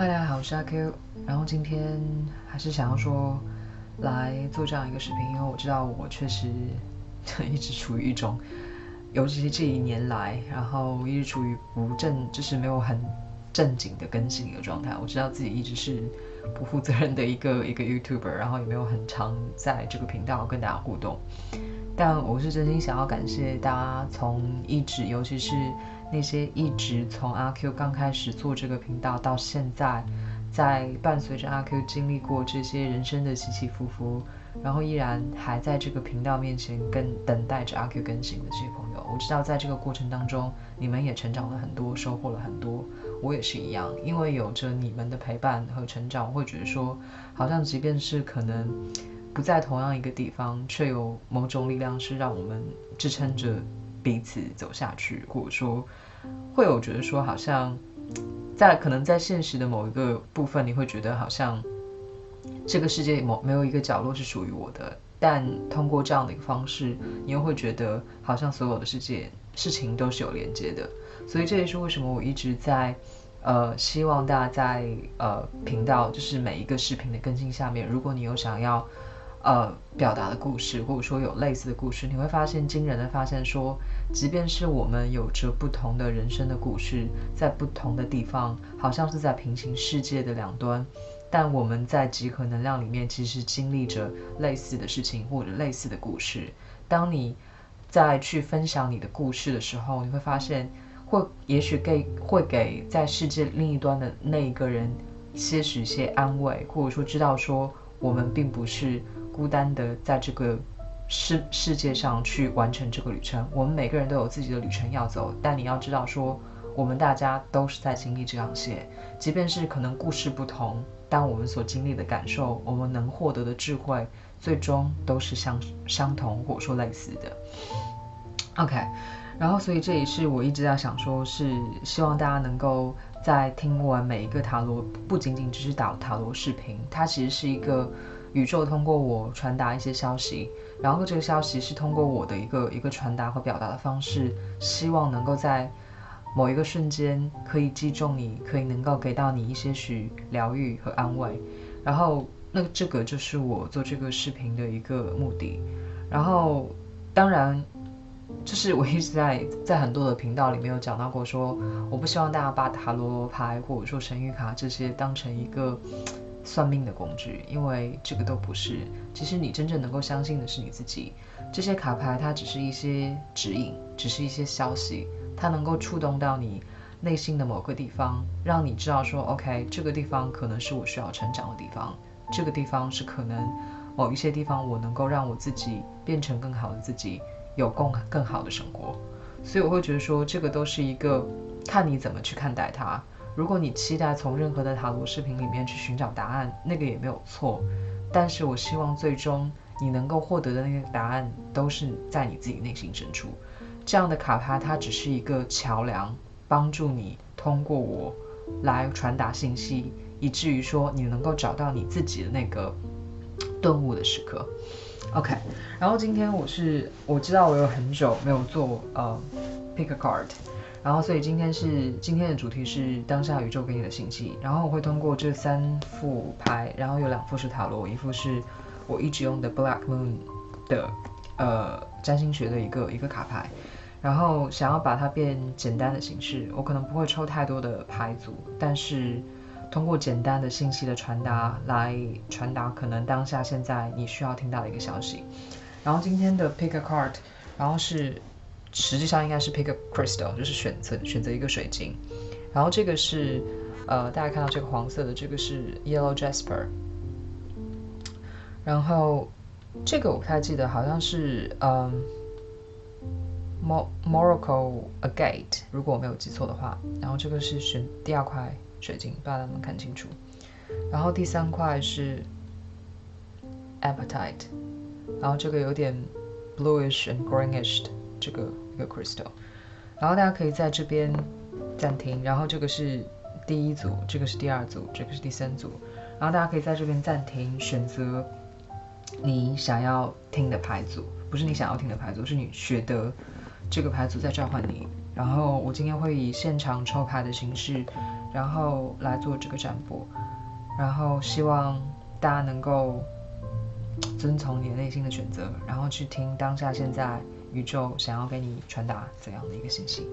嗨，大家好，我是阿 Q。然后今天还是想要说来做这样一个视频，因为我知道我确实 一直处于一种，尤其是这一年来，然后一直处于不正，就是没有很正经的更新一个状态。我知道自己一直是不负责任的一个 一个 YouTuber，然后也没有很常在这个频道跟大家互动。但我是真心想要感谢大家，从一直，尤其是那些一直从阿 Q 刚开始做这个频道到现在，在伴随着阿 Q 经历过这些人生的起起伏伏，然后依然还在这个频道面前跟等待着阿 Q 更新的这些朋友，我知道在这个过程当中，你们也成长了很多，收获了很多，我也是一样，因为有着你们的陪伴和成长，我会觉得说，好像即便是可能。不在同样一个地方，却有某种力量是让我们支撑着彼此走下去，或者说会有觉得说，好像在可能在现实的某一个部分，你会觉得好像这个世界某没有一个角落是属于我的，但通过这样的一个方式，你又会觉得好像所有的世界事情都是有连接的。所以这也是为什么我一直在呃希望大家在呃频道，就是每一个视频的更新下面，如果你有想要。呃，表达的故事，或者说有类似的故事，你会发现惊人的发现，说即便是我们有着不同的人生的故事，在不同的地方，好像是在平行世界的两端，但我们在集合能量里面，其实经历着类似的事情或者类似的故事。当你在去分享你的故事的时候，你会发现，会也许给会给在世界另一端的那一个人些许些安慰，或者说知道说我们并不是。孤单的在这个世世界上去完成这个旅程，我们每个人都有自己的旅程要走，但你要知道说，我们大家都是在经历这样些，即便是可能故事不同，但我们所经历的感受，我们能获得的智慧，最终都是相相同或者说类似的。OK，然后所以这也是我一直在想说，是希望大家能够在听完每一个塔罗，不仅仅只是打塔罗视频，它其实是一个。宇宙通过我传达一些消息，然后这个消息是通过我的一个一个传达和表达的方式，希望能够在某一个瞬间可以击中你，可以能够给到你一些许疗愈和安慰。然后那这个就是我做这个视频的一个目的。然后当然，就是我一直在在很多的频道里面有讲到过，说我不希望大家把塔罗牌或者说神谕卡这些当成一个。算命的工具，因为这个都不是。其实你真正能够相信的是你自己。这些卡牌它只是一些指引，只是一些消息，它能够触动到你内心的某个地方，让你知道说，OK，这个地方可能是我需要成长的地方，这个地方是可能某一些地方我能够让我自己变成更好的自己，有更更好的生活。所以我会觉得说，这个都是一个看你怎么去看待它。如果你期待从任何的塔罗视频里面去寻找答案，那个也没有错。但是我希望最终你能够获得的那个答案，都是在你自己内心深处。这样的卡牌它只是一个桥梁，帮助你通过我来传达信息，以至于说你能够找到你自己的那个顿悟的时刻。OK，然后今天我是我知道我有很久没有做呃 pick a card。然后，所以今天是今天的主题是当下宇宙给你的信息。然后我会通过这三副牌，然后有两副是塔罗，一副是我一直用的 Black Moon 的呃占星学的一个一个卡牌。然后想要把它变简单的形式，我可能不会抽太多的牌组，但是通过简单的信息的传达来传达可能当下现在你需要听到的一个消息。然后今天的 Pick a Card，然后是。实际上应该是 pick a crystal，就是选择选择一个水晶。然后这个是，呃，大家看到这个黄色的，这个是 yellow jasper。然后这个我不太记得，好像是嗯，Mor Morocco agate，如果我没有记错的话。然后这个是选第二块水晶，不知道能不能看清楚。然后第三块是 appetite，然后这个有点 bluish and greenish 的。这个 crystal，然后大家可以在这边暂停，然后这个是第一组，这个是第二组，这个是第三组，然后大家可以在这边暂停，选择你想要听的牌组，不是你想要听的牌组，是你觉得这个牌组在召唤你。然后我今天会以现场抽牌的形式，然后来做这个占卜，然后希望大家能够遵从你内心的选择，然后去听当下现在宇宙想要给你传达怎样的一个信息。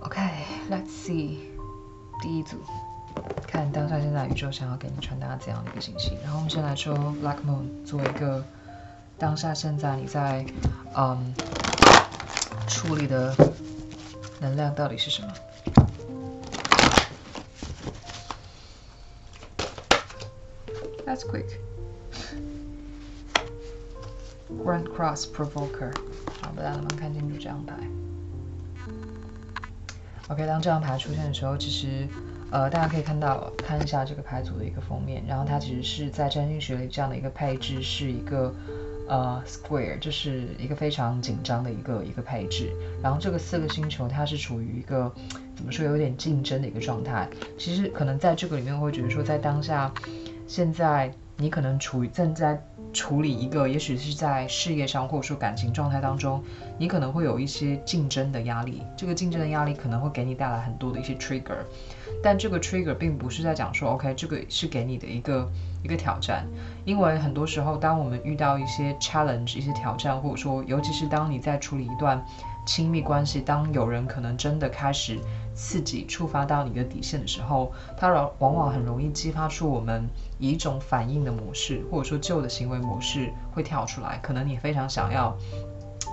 OK，Let's see，第一组，看当下现在宇宙想要给你传达怎样的一个信息。然后我们先来说 Black Moon 做一个当下现在你在嗯。处理的能量到底是什么？That's quick. Grand Cross Provoker，好，大家能不能看清楚这张牌？OK，当这张牌出现的时候，其实呃，大家可以看到看一下这个牌组的一个封面，然后它其实是在占星学里这样的一个配置，是一个。呃，Square 就是一个非常紧张的一个一个配置，然后这个四个星球它是处于一个怎么说有点竞争的一个状态。其实可能在这个里面会觉得说，在当下，现在你可能处于正在处理一个，也许是在事业上或者说感情状态当中，你可能会有一些竞争的压力。这个竞争的压力可能会给你带来很多的一些 trigger，但这个 trigger 并不是在讲说，OK，这个是给你的一个。一个挑战，因为很多时候，当我们遇到一些 challenge、一些挑战，或者说，尤其是当你在处理一段亲密关系，当有人可能真的开始刺激、触发到你的底线的时候，它往往很容易激发出我们以一种反应的模式，或者说旧的行为模式会跳出来。可能你非常想要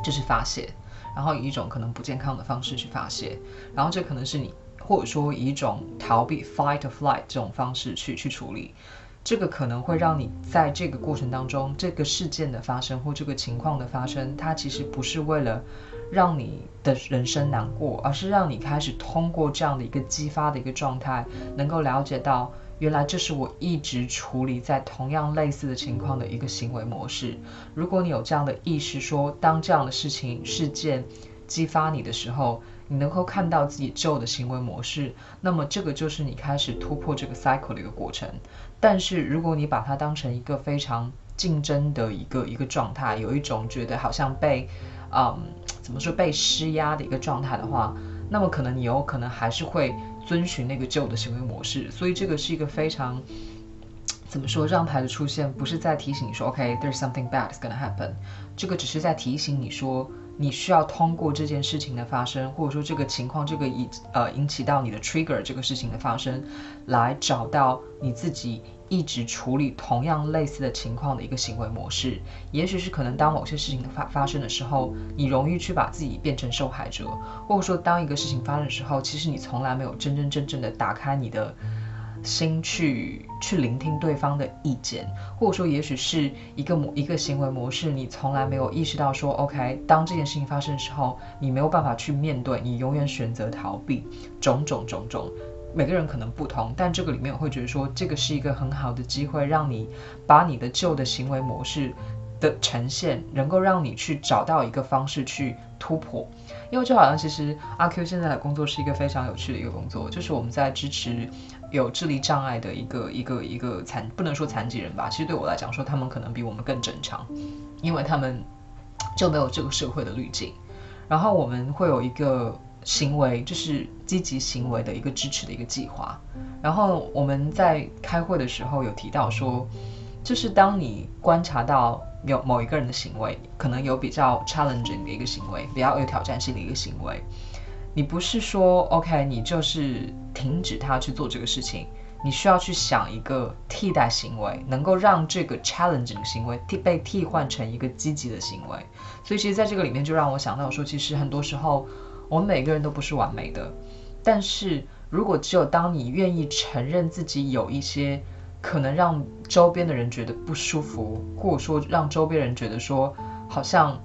就是发泄，然后以一种可能不健康的方式去发泄，然后这可能是你，或者说以一种逃避 fight or flight 这种方式去去处理。这个可能会让你在这个过程当中，这个事件的发生或这个情况的发生，它其实不是为了让你的人生难过，而是让你开始通过这样的一个激发的一个状态，能够了解到，原来这是我一直处理在同样类似的情况的一个行为模式。如果你有这样的意识，说当这样的事情事件激发你的时候，你能够看到自己旧的行为模式，那么这个就是你开始突破这个 cycle 的一个过程。但是如果你把它当成一个非常竞争的一个一个状态，有一种觉得好像被，嗯，怎么说被施压的一个状态的话，那么可能你有可能还是会遵循那个旧的行为模式。所以这个是一个非常，怎么说，让牌的出现不是在提醒你说，OK，there's something bad is gonna happen，这个只是在提醒你说。你需要通过这件事情的发生，或者说这个情况，这个引呃引起到你的 trigger 这个事情的发生，来找到你自己一直处理同样类似的情况的一个行为模式。也许是可能当某些事情发发生的时候，你容易去把自己变成受害者，或者说当一个事情发生的时候，其实你从来没有真真正正的打开你的。心去去聆听对方的意见，或者说，也许是一个模一个行为模式，你从来没有意识到说，OK，当这件事情发生的时候，你没有办法去面对，你永远选择逃避，种种种种，每个人可能不同，但这个里面我会觉得说，这个是一个很好的机会，让你把你的旧的行为模式的呈现，能够让你去找到一个方式去突破。因为就好像其实阿 Q 现在的工作是一个非常有趣的一个工作，就是我们在支持有智力障碍的一个一个一个残不能说残疾人吧，其实对我来讲说他们可能比我们更正常，因为他们就没有这个社会的滤镜。然后我们会有一个行为，就是积极行为的一个支持的一个计划。然后我们在开会的时候有提到说，就是当你观察到。有某一个人的行为，可能有比较 challenging 的一个行为，比较有挑战性的一个行为。你不是说 OK，你就是停止他去做这个事情，你需要去想一个替代行为，能够让这个 challenging 行为替被替换成一个积极的行为。所以其实在这个里面就让我想到说，其实很多时候我们每个人都不是完美的，但是如果只有当你愿意承认自己有一些。可能让周边的人觉得不舒服，或者说让周边人觉得说好像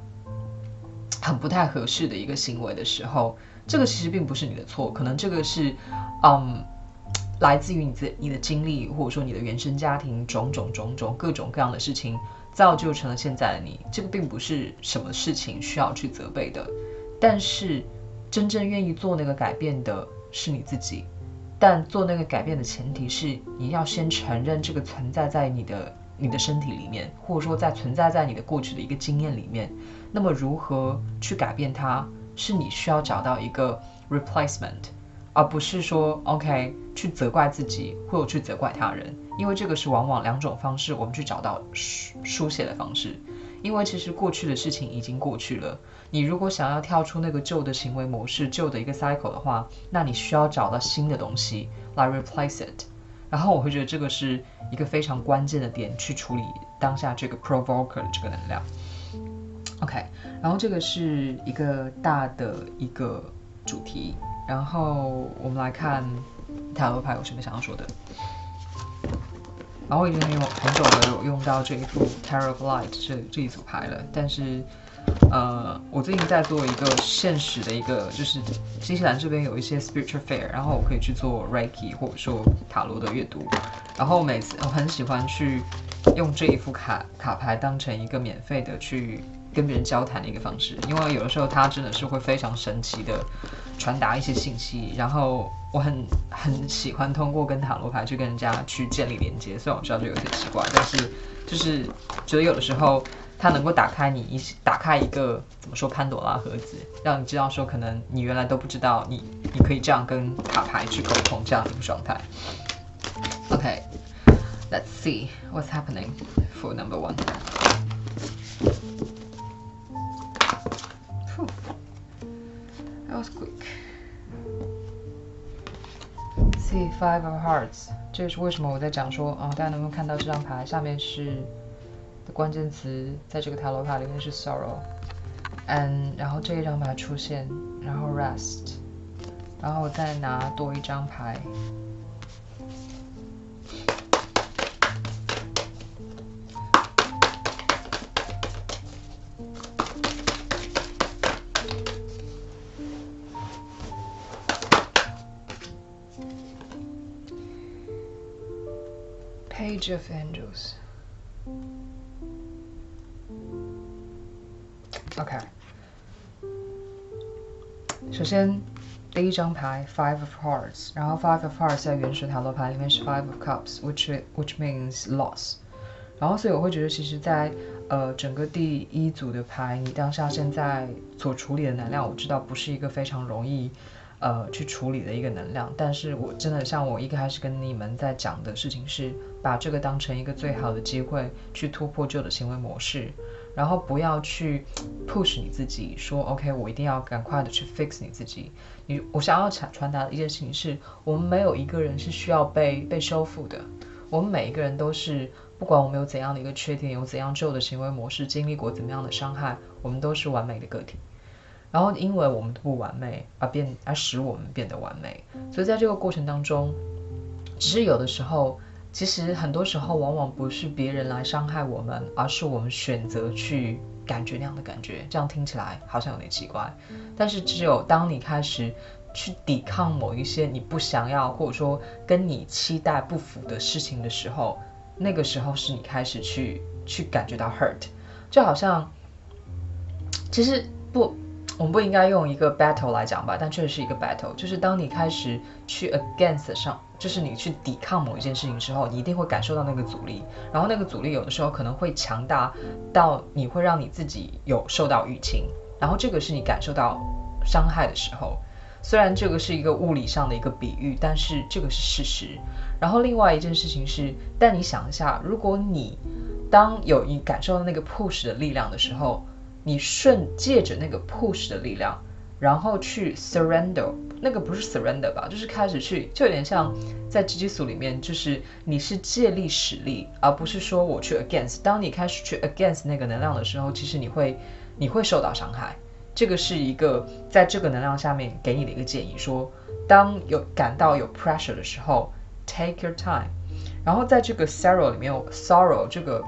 很不太合适的一个行为的时候，这个其实并不是你的错，可能这个是，嗯，来自于你的你的经历，或者说你的原生家庭种种种种各种各样的事情，造就成了现在的你。这个并不是什么事情需要去责备的，但是真正愿意做那个改变的是你自己。但做那个改变的前提是，你要先承认这个存在在你的你的身体里面，或者说在存在在你的过去的一个经验里面。那么如何去改变它，是你需要找到一个 replacement，而不是说 OK 去责怪自己，或者去责怪他人，因为这个是往往两种方式，我们去找到书书写的方式。因为其实过去的事情已经过去了，你如果想要跳出那个旧的行为模式、旧的一个 cycle 的话，那你需要找到新的东西来 replace it。然后我会觉得这个是一个非常关键的点，去处理当下这个 provoker 的这个能量。OK，然后这个是一个大的一个主题，然后我们来看塔罗牌有什么想要说的。然后我已经用很久没有用到这一副 Tarot of Light 这这一组牌了，但是呃，我最近在做一个现实的一个，就是新西兰这边有一些 spiritual fair，然后我可以去做 Reiki 或者说塔罗的阅读，然后每次我很喜欢去用这一副卡卡牌当成一个免费的去。跟别人交谈的一个方式，因为有的时候它真的是会非常神奇的传达一些信息，然后我很很喜欢通过跟塔罗牌去跟人家去建立连接，虽然我知道这有点奇怪，但是就是觉得有的时候它能够打开你一打开一个怎么说潘朵拉盒子，让你知道说可能你原来都不知道你你可以这样跟卡牌去沟通这样的一个状态。OK，let's see what's happening for number one. Five of hearts，这也是为什么我在讲说啊？大家能不能看到这张牌下面是的关键词，在这个塔罗牌里面是 sorrow，and 然后这一张牌出现，然后 rest，然后我再拿多一张牌。Page of Angels. OK，首先第一张牌 Five of Hearts，然后 Five of Hearts 在原始塔罗牌里面是 Five of Cups，which which means loss。然后所以我会觉得，其实，在呃整个第一组的牌，你当下现在所处理的能量，我知道不是一个非常容易。 呃，去处理的一个能量，但是我真的像我一开始跟你们在讲的事情是，把这个当成一个最好的机会去突破旧的行为模式，然后不要去 push 你自己，说 OK，我一定要赶快的去 fix 你自己。你我想要传传达的一件事情是，我们没有一个人是需要被被修复的，我们每一个人都是，不管我们有怎样的一个缺点，有怎样旧的行为模式，经历过怎么样的伤害，我们都是完美的个体。然后，因为我们不完美而变，而使我们变得完美。所以在这个过程当中，只是有的时候，其实很多时候往往不是别人来伤害我们，而是我们选择去感觉那样的感觉。这样听起来好像有点奇怪，但是只有当你开始去抵抗某一些你不想要，或者说跟你期待不符的事情的时候，那个时候是你开始去去感觉到 hurt，就好像其实不。我们不应该用一个 battle 来讲吧，但确实是一个 battle。就是当你开始去 against 上，就是你去抵抗某一件事情之后，你一定会感受到那个阻力。然后那个阻力有的时候可能会强大到你会让你自己有受到淤青。然后这个是你感受到伤害的时候。虽然这个是一个物理上的一个比喻，但是这个是事实。然后另外一件事情是，但你想一下，如果你当有你感受到那个 push 的力量的时候。你顺借着那个 push 的力量，然后去 surrender，那个不是 surrender 吧，就是开始去，就有点像在狙击组里面，就是你是借力使力，而不是说我去 against。当你开始去 against 那个能量的时候，其实你会你会受到伤害。这个是一个在这个能量下面给你的一个建议，说当有感到有 pressure 的时候，take your time。然后在这个 sorrow 里面，sorrow 这个。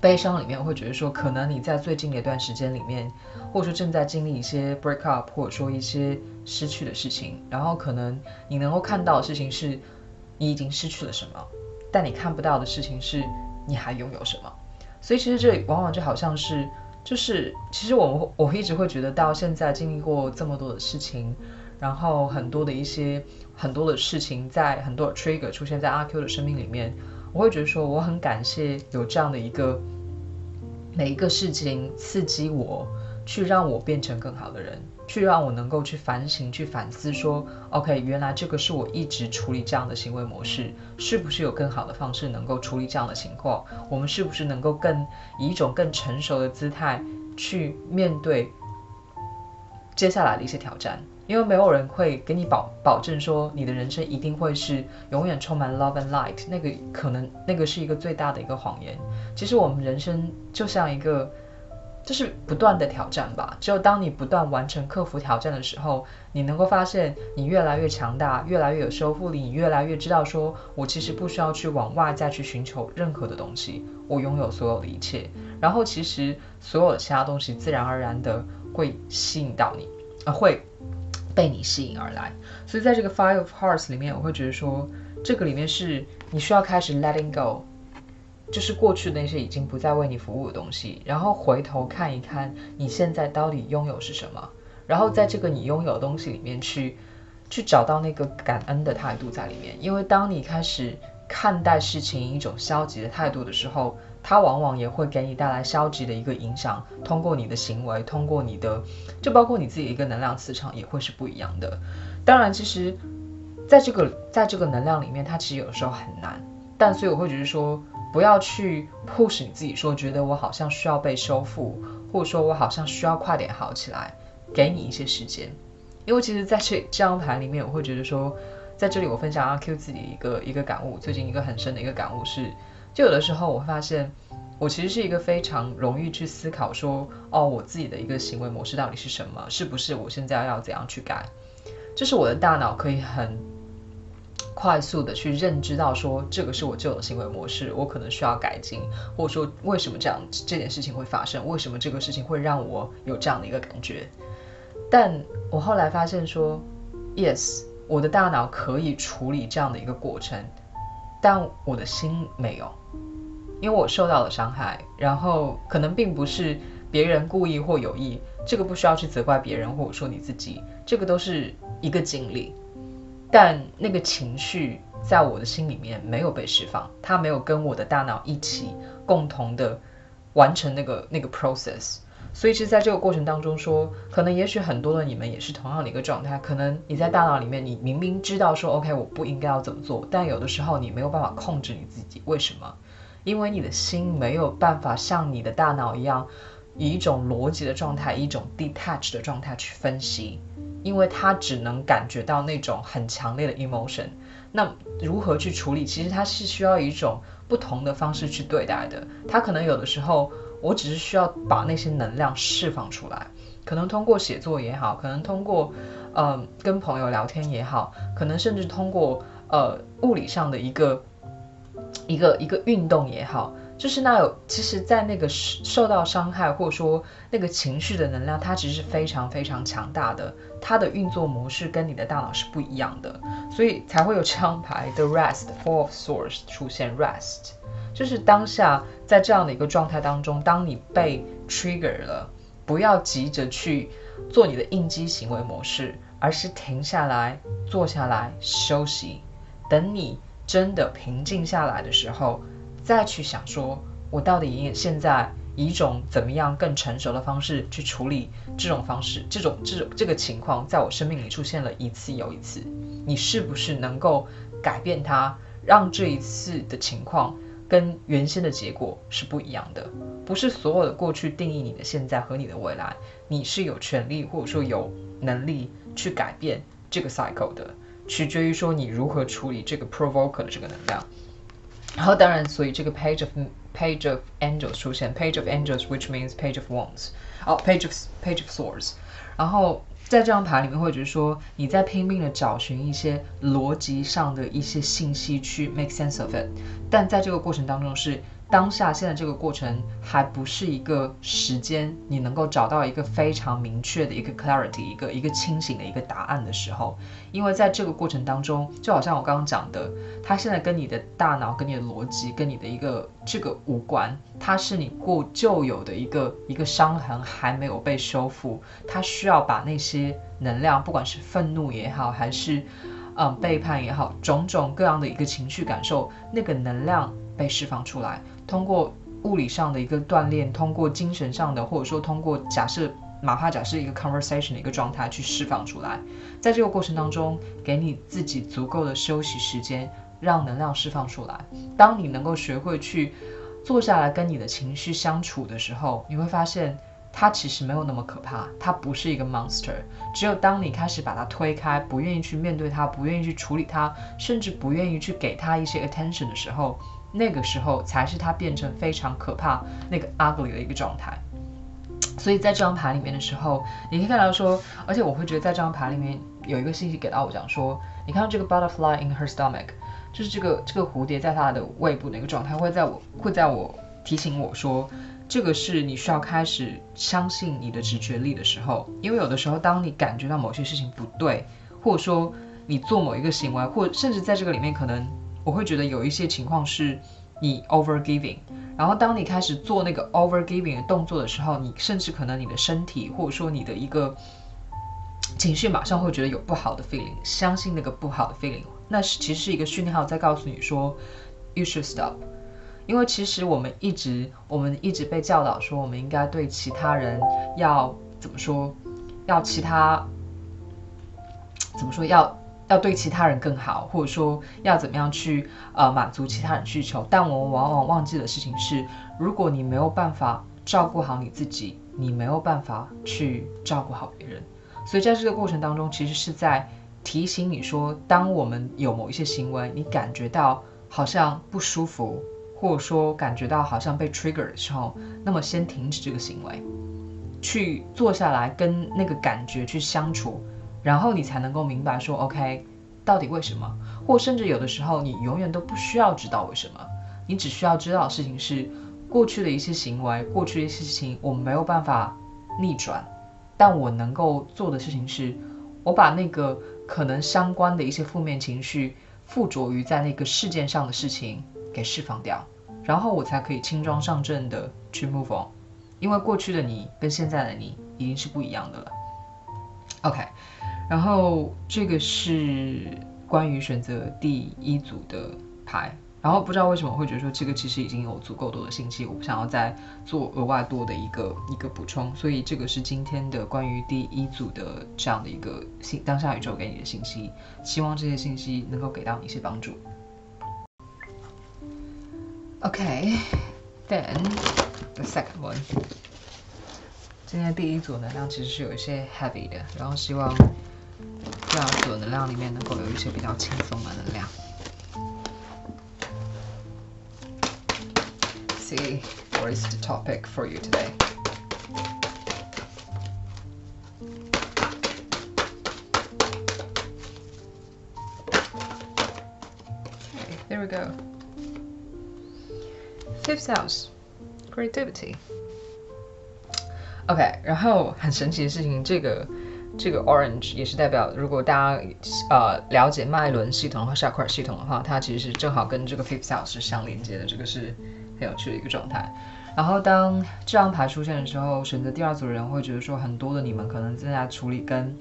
悲伤里面，会觉得说，可能你在最近的一段时间里面，或者说正在经历一些 break up，或者说一些失去的事情，然后可能你能够看到的事情是，你已经失去了什么，但你看不到的事情是，你还拥有什么。所以其实这往往就好像是，就是其实我们我一直会觉得到现在经历过这么多的事情，然后很多的一些很多的事情在很多 trigger 出现在阿 Q 的生命里面。我会觉得说，我很感谢有这样的一个每一个事情刺激我，去让我变成更好的人，去让我能够去反省、去反思，说，OK，原来这个是我一直处理这样的行为模式，是不是有更好的方式能够处理这样的情况？我们是不是能够更以一种更成熟的姿态去面对接下来的一些挑战？因为没有人会给你保保证说你的人生一定会是永远充满 love and light，那个可能那个是一个最大的一个谎言。其实我们人生就像一个，就是不断的挑战吧。只有当你不断完成克服挑战的时候，你能够发现你越来越强大，越来越有修复力，你越来越知道说我其实不需要去往外再去寻求任何的东西，我拥有所有的一切。然后其实所有的其他东西自然而然的会吸引到你，啊会。被你吸引而来，所以在这个 Five of Hearts 里面，我会觉得说，这个里面是你需要开始 letting go，就是过去的那些已经不再为你服务的东西，然后回头看一看你现在到底拥有是什么，然后在这个你拥有的东西里面去，去找到那个感恩的态度在里面，因为当你开始看待事情一种消极的态度的时候。它往往也会给你带来消极的一个影响，通过你的行为，通过你的，就包括你自己一个能量磁场也会是不一样的。当然，其实在这个在这个能量里面，它其实有时候很难。但所以我会觉得说，不要去 push 你自己，说觉得我好像需要被修复，或者说我好像需要快点好起来，给你一些时间。因为其实在这这张牌里面，我会觉得说，在这里我分享阿 Q 自己一个一个感悟，最近一个很深的一个感悟是。就有的时候，我会发现，我其实是一个非常容易去思考说，哦，我自己的一个行为模式到底是什么？是不是我现在要怎样去改？就是我的大脑可以很快速的去认知到说，这个是我旧的行为模式，我可能需要改进，或者说为什么这样这件事情会发生？为什么这个事情会让我有这样的一个感觉？但我后来发现说，yes，我的大脑可以处理这样的一个过程。但我的心没有，因为我受到了伤害，然后可能并不是别人故意或有意，这个不需要去责怪别人或者说你自己，这个都是一个经历。但那个情绪在我的心里面没有被释放，它没有跟我的大脑一起共同的完成那个那个 process。所以其实在这个过程当中，说可能也许很多的你们也是同样的一个状态，可能你在大脑里面，你明明知道说 OK 我不应该要怎么做，但有的时候你没有办法控制你自己，为什么？因为你的心没有办法像你的大脑一样，以一种逻辑的状态，一种 detach 的状态去分析，因为它只能感觉到那种很强烈的 emotion。那如何去处理？其实它是需要一种不同的方式去对待的，它可能有的时候。我只是需要把那些能量释放出来，可能通过写作也好，可能通过呃跟朋友聊天也好，可能甚至通过呃物理上的一个一个一个运动也好，就是那有其实，在那个受到伤害或者说那个情绪的能量，它其实是非常非常强大的，它的运作模式跟你的大脑是不一样的，所以才会有这张牌 The Rest Four of Swords 出现 Rest。就是当下在这样的一个状态当中，当你被 trigger 了，不要急着去做你的应激行为模式，而是停下来，坐下来休息，等你真的平静下来的时候，再去想说，我到底现在以一种怎么样更成熟的方式去处理这种方式，这种这种这个情况在我生命里出现了一次又一次，你是不是能够改变它，让这一次的情况？跟原先的结果是不一样的，不是所有的过去定义你的现在和你的未来，你是有权利或者说有能力去改变这个 cycle 的，取决于说你如何处理这个 provoker 的这个能量。然后当然，所以这个 page of page of angels 出现，page of angels，which means page of wands，哦，page of page of swords，然后。在这张牌里面，或者说你在拼命的找寻一些逻辑上的一些信息去 make sense of it，但在这个过程当中是。当下现在这个过程还不是一个时间，你能够找到一个非常明确的一个 clarity，一个一个清醒的一个答案的时候，因为在这个过程当中，就好像我刚刚讲的，它现在跟你的大脑、跟你的逻辑、跟你的一个这个无关，它是你过旧有的一个一个伤痕还没有被修复，它需要把那些能量，不管是愤怒也好，还是嗯背叛也好，种种各样的一个情绪感受，那个能量。被释放出来，通过物理上的一个锻炼，通过精神上的，或者说通过假设，哪怕假设一个 conversation 的一个状态去释放出来，在这个过程当中，给你自己足够的休息时间，让能量释放出来。当你能够学会去坐下来跟你的情绪相处的时候，你会发现。它其实没有那么可怕，它不是一个 monster。只有当你开始把它推开，不愿意去面对它，不愿意去处理它，甚至不愿意去给它一些 attention 的时候，那个时候才是它变成非常可怕、那个 ugly 的一个状态。所以在这张牌里面的时候，你可以看到说，而且我会觉得在这张牌里面有一个信息给到我，讲说，你看到这个 butterfly in her stomach，就是这个这个蝴蝶在它的胃部的一个状态，会在我会在我提醒我说。这个是你需要开始相信你的直觉力的时候，因为有的时候，当你感觉到某些事情不对，或者说你做某一个行为，或甚至在这个里面，可能我会觉得有一些情况是你 over giving，然后当你开始做那个 over giving 的动作的时候，你甚至可能你的身体或者说你的一个情绪马上会觉得有不好的 feeling，相信那个不好的 feeling，那是其实是一个讯号在告诉你说 you should stop。因为其实我们一直，我们一直被教导说，我们应该对其他人要怎么说，要其他怎么说，要要对其他人更好，或者说要怎么样去呃满足其他人需求。但我们往往忘记的事情是，如果你没有办法照顾好你自己，你没有办法去照顾好别人。所以在这个过程当中，其实是在提醒你说，当我们有某一些行为，你感觉到好像不舒服。或者说感觉到好像被 trigger 的时候，那么先停止这个行为，去坐下来跟那个感觉去相处，然后你才能够明白说 OK，到底为什么？或甚至有的时候你永远都不需要知道为什么，你只需要知道事情是过去的一些行为，过去的一些事情我没有办法逆转，但我能够做的事情是，我把那个可能相关的一些负面情绪附着于在那个事件上的事情。给释放掉，然后我才可以轻装上阵的去 move on，因为过去的你跟现在的你已经是不一样的了。OK，然后这个是关于选择第一组的牌，然后不知道为什么会觉得说这个其实已经有足够多的信息，我不想要再做额外多的一个一个补充，所以这个是今天的关于第一组的这样的一个信当下宇宙给你的信息，希望这些信息能够给到你一些帮助。OK，then the second one。今天第一组能量其实是有一些 heavy 的，然后希望 第二组能量里面能够有一些比较轻松的能量。See what is the topic for you today? Okay, there we go. Fifth house, creativity. OK，然后很神奇的事情，这个 这个 orange 也是代表，如果大家呃了解脉轮系统和下块系统的话，它其实是正好跟这个 fifth house 是相连接的，这个是很有趣的一个状态。然后当这张牌出现的时候，选择第二组的人会觉得说，很多的你们可能正在处理跟。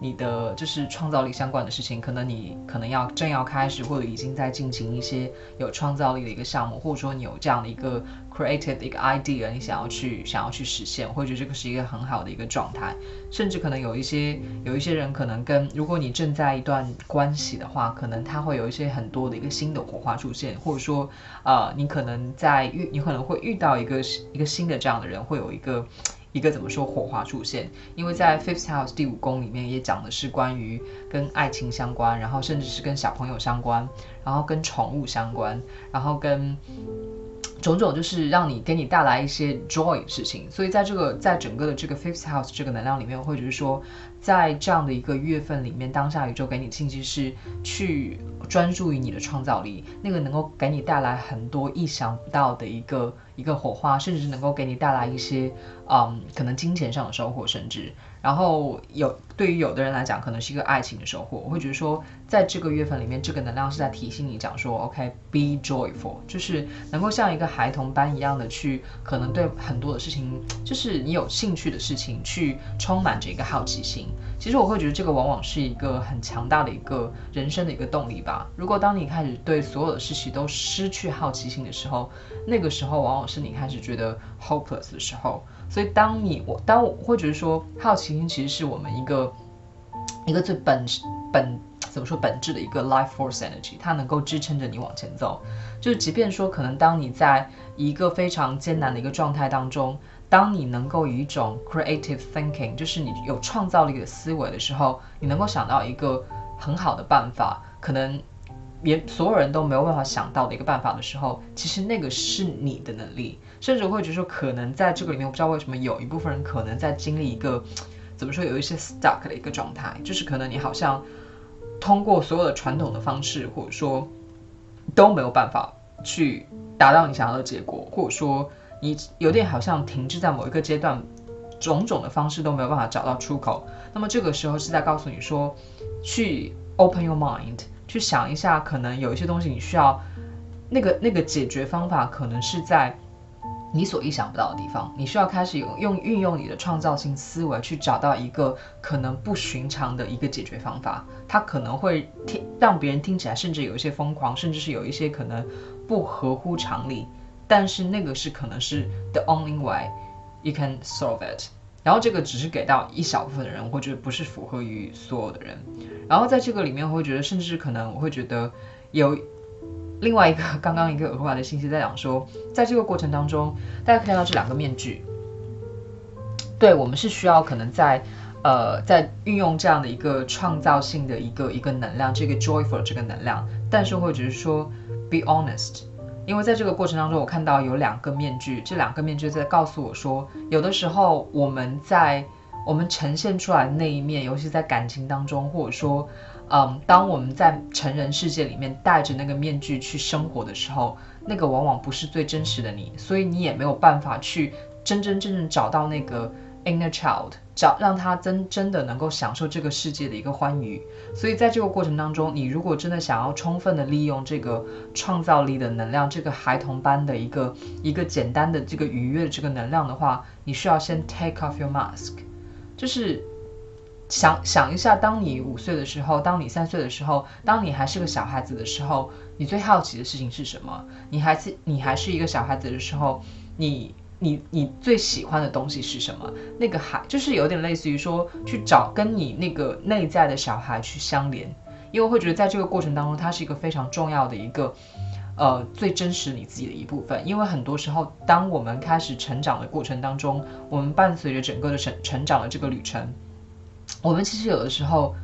你的就是创造力相关的事情，可能你可能要正要开始，或者已经在进行一些有创造力的一个项目，或者说你有这样的一个 creative 的一个 idea，你想要去想要去实现，会觉得这个是一个很好的一个状态。甚至可能有一些有一些人可能跟，如果你正在一段关系的话，可能他会有一些很多的一个新的火花出现，或者说呃，你可能在遇你可能会遇到一个一个新的这样的人，会有一个。一个怎么说火花出现？因为在 Fifth House 第五宫里面也讲的是关于跟爱情相关，然后甚至是跟小朋友相关，然后跟宠物相关，然后跟种种就是让你给你带来一些 joy 事情。所以在这个在整个的这个 Fifth House 这个能量里面，或者是说在这样的一个月份里面，当下宇宙给你信息是去专注于你的创造力，那个能够给你带来很多意想不到的一个。一个火花，甚至是能够给你带来一些嗯，可能金钱上的收获，甚至。然后有对于有的人来讲，可能是一个爱情的收获。我会觉得说，在这个月份里面，这个能量是在提醒你讲说，OK，be joyful，就是能够像一个孩童般一样的去，可能对很多的事情，就是你有兴趣的事情，去充满着一个好奇心。其实我会觉得这个往往是一个很强大的一个人生的一个动力吧。如果当你开始对所有的事情都失去好奇心的时候，那个时候往往是你开始觉得 hopeless 的时候。所以当你我当我会觉得说，好奇心其实是我们一个一个最本本怎么说本质的一个 life force energy，它能够支撑着你往前走。就是即便说可能当你在一个非常艰难的一个状态当中，当你能够以一种 creative thinking，就是你有创造力的思维的时候，你能够想到一个很好的办法，可能连所有人都没有办法想到的一个办法的时候，其实那个是你的能力。甚至会觉得说，可能在这个里面，我不知道为什么有一部分人可能在经历一个，怎么说，有一些 stuck 的一个状态，就是可能你好像通过所有的传统的方式，或者说都没有办法去达到你想要的结果，或者说你有点好像停滞在某一个阶段，种种的方式都没有办法找到出口。那么这个时候是在告诉你说，去 open your mind，去想一下，可能有一些东西你需要那个那个解决方法，可能是在。你所意想不到的地方，你需要开始用用运用你的创造性思维去找到一个可能不寻常的一个解决方法。它可能会听让别人听起来甚至有一些疯狂，甚至是有一些可能不合乎常理。但是那个是可能是 the only way you can solve it。然后这个只是给到一小部分的人，或者不是符合于所有的人。然后在这个里面，我会觉得，甚至可能我会觉得有。另外一个刚刚一个额外的信息在讲说，在这个过程当中，大家可以看到这两个面具。对我们是需要可能在呃在运用这样的一个创造性的一个一个能量，这个 joyful 这个能量，但是或者是说 be honest，因为在这个过程当中，我看到有两个面具，这两个面具在告诉我说，有的时候我们在我们呈现出来的那一面，尤其在感情当中，或者说。嗯，当我们在成人世界里面戴着那个面具去生活的时候，那个往往不是最真实的你，所以你也没有办法去真真正正找到那个 inner child，找让他真真的能够享受这个世界的一个欢愉。所以在这个过程当中，你如果真的想要充分的利用这个创造力的能量，这个孩童般的一个一个简单的这个愉悦的这个能量的话，你需要先 take off your mask，就是。想想一下，当你五岁的时候，当你三岁的时候，当你还是个小孩子的时候，你最好奇的事情是什么？你还是你还是一个小孩子的时候，你你你最喜欢的东西是什么？那个孩就是有点类似于说去找跟你那个内在的小孩去相连，因为会觉得在这个过程当中，它是一个非常重要的一个呃最真实你自己的一部分。因为很多时候，当我们开始成长的过程当中，我们伴随着整个的成成长的这个旅程。我们其实有的时候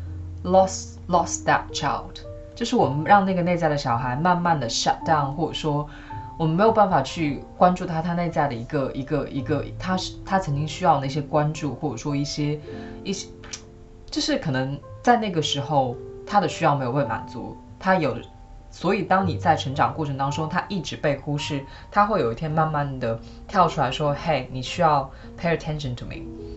lost lost that child，就是我们让那个内在的小孩慢慢的 shut down，或者说我们没有办法去关注他他内在的一个一个一个，他是他曾经需要那些关注，或者说一些一些，就是可能在那个时候他的需要没有被满足，他有。所以，当你在成长过程当中，他一直被忽视，他会有一天慢慢的跳出来说：“嘿，你需要 pay attention to me。”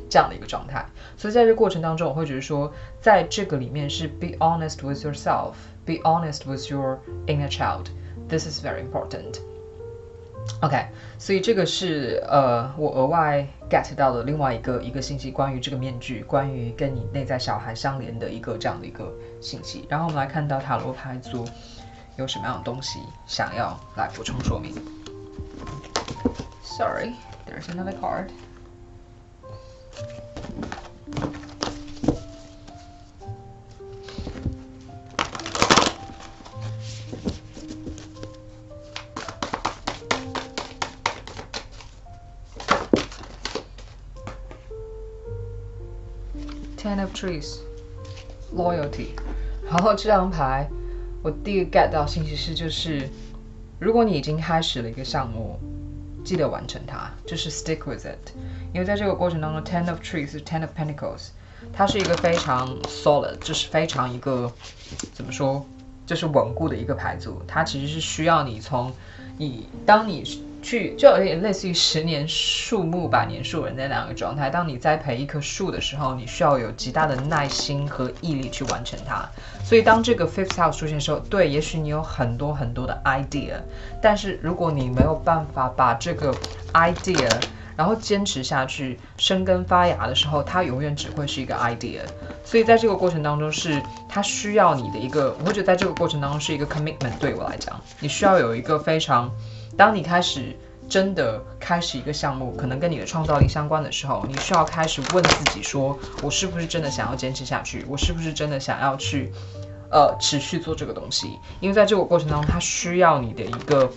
这样的一个状态。所以，在这过程当中，我会觉得说，在这个里面是 be honest with yourself，be honest with your inner child。This is very important。OK，所以这个是呃我额外 get 到的另外一个一个信息，关于这个面具，关于跟你内在小孩相连的一个这样的一个信息。然后我们来看到塔罗牌组。有什么样的东西想要来补充说明？Sorry, there's another card. Ten of Trees, Loyalty。然后这张牌。我第一个 get 到信息是，就是如果你已经开始了一个项目，记得完成它，就是 stick with it。因为在这个过程当中，Ten of Trees Ten of Pentacles，它是一个非常 solid，就是非常一个怎么说，就是稳固的一个牌组。它其实是需要你从你当你去就有点类似于十年树木百年树人那两个状态。当你栽培一棵树的时候，你需要有极大的耐心和毅力去完成它。所以当这个 fifth house 出现的时候，对，也许你有很多很多的 idea，但是如果你没有办法把这个 idea 然后坚持下去，生根发芽的时候，它永远只会是一个 idea。所以在这个过程当中，是它需要你的一个，我会觉得在这个过程当中是一个 commitment。对我来讲，你需要有一个非常，当你开始真的开始一个项目，可能跟你的创造力相关的时候，你需要开始问自己说，我是不是真的想要坚持下去？我是不是真的想要去，呃，持续做这个东西？因为在这个过程当中，它需要你的一个。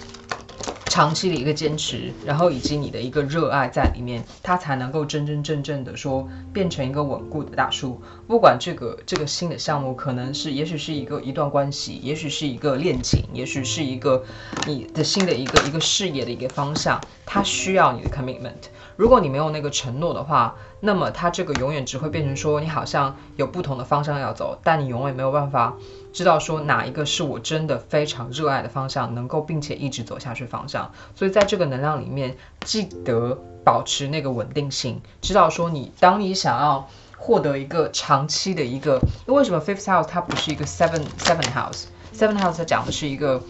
长期的一个坚持，然后以及你的一个热爱在里面，它才能够真真正正的说变成一个稳固的大树。不管这个这个新的项目，可能是也许是一个一段关系，也许是一个恋情，也许是一个你的新的一个一个事业的一个方向，它需要你的 commitment。如果你没有那个承诺的话，那么它这个永远只会变成说你好像有不同的方向要走，但你永远没有办法。知道说哪一个是我真的非常热爱的方向，能够并且一直走下去方向。所以在这个能量里面，记得保持那个稳定性。知道说你当你想要获得一个长期的一个，为什么 fifth house 它不是一个 seven seven house？seven house 它讲的是一个。